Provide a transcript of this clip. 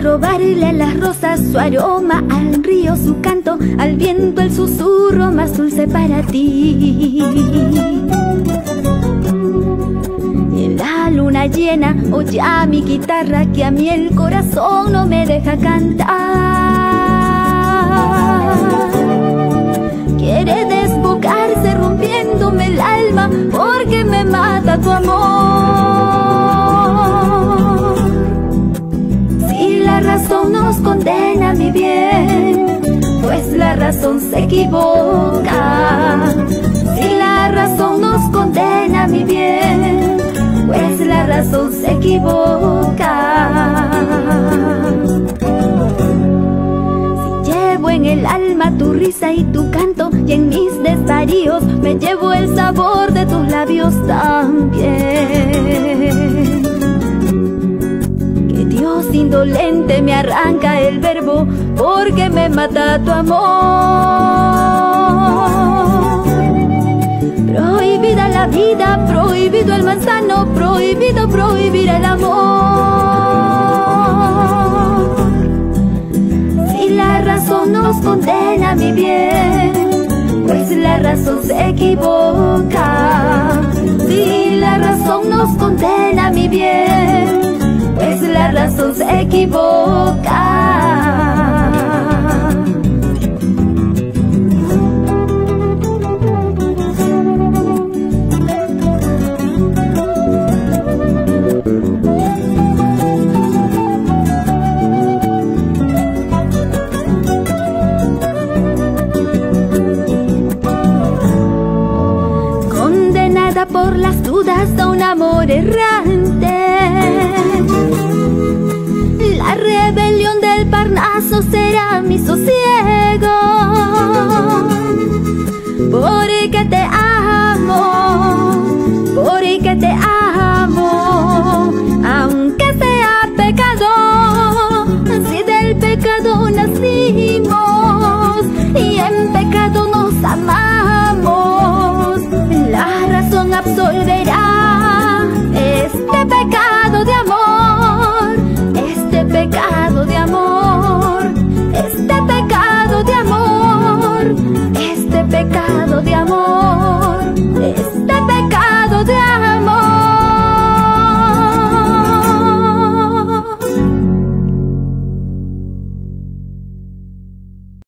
robarle a las rosas su aroma, al río su canto, al viento el susurro más dulce para ti. Llena oye a mi guitarra que a mí el corazón no me deja cantar. Quiere desbocarse rompiéndome el alma porque me mata tu amor. Si la razón nos condena, mi bien, pues la razón se equivoca. Si la equivoca. Si llevo en el alma tu risa y tu canto, y en mis desvaríos me llevo el sabor de tus labios también. Que Dios indolente me arranca el verbo porque me mata tu amor. Prohibida la vida, prohibido el manzano, prohibido prohibir el amor. Si la razón nos condena, mi bien, pues la razón se equivoca. Si la razón nos condena, mi bien, pues la razón se equivoca. paso será mi sosiego. Porque te amo, porque te amo.